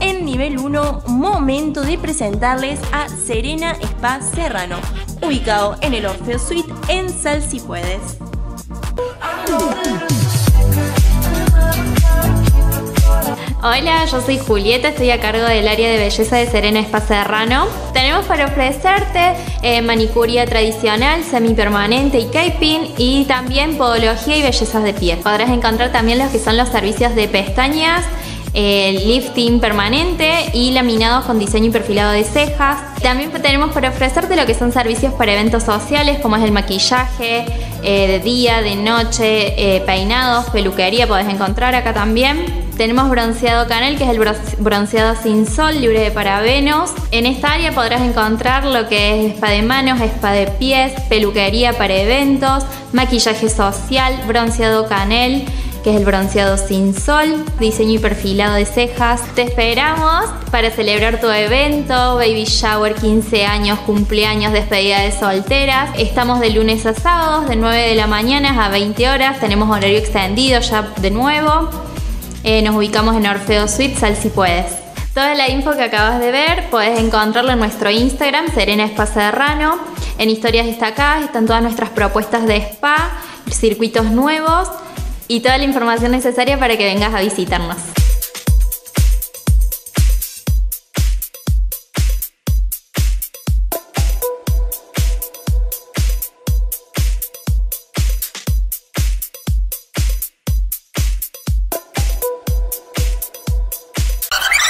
en nivel 1, momento de presentarles a Serena Spa Serrano, ubicado en el Orfeo Suite en Sal Si. Hola, yo soy Julieta, estoy a cargo del área de belleza de Serena Spa Serrano. Tenemos para ofrecerte eh, manicuría tradicional, semipermanente y caping y también podología y bellezas de piel. Podrás encontrar también los que son los servicios de pestañas, el lifting permanente y laminados con diseño y perfilado de cejas. También tenemos para ofrecerte lo que son servicios para eventos sociales como es el maquillaje eh, de día, de noche, eh, peinados, peluquería, podés encontrar acá también. Tenemos bronceado canel, que es el bronceado sin sol, libre de parabenos. En esta área podrás encontrar lo que es spa de manos, spa de pies, peluquería para eventos, maquillaje social, bronceado canel, que es el bronceado sin sol, diseño y perfilado de cejas. Te esperamos para celebrar tu evento, baby shower, 15 años, cumpleaños, despedida de solteras. Estamos de lunes a sábados, de 9 de la mañana a 20 horas. Tenemos horario extendido ya de nuevo. Eh, nos ubicamos en Orfeo Suite, sal si puedes. Toda la info que acabas de ver puedes encontrarla en nuestro Instagram, Serena Spa Serrano. En historias destacadas están todas nuestras propuestas de spa, circuitos nuevos y toda la información necesaria para que vengas a visitarnos.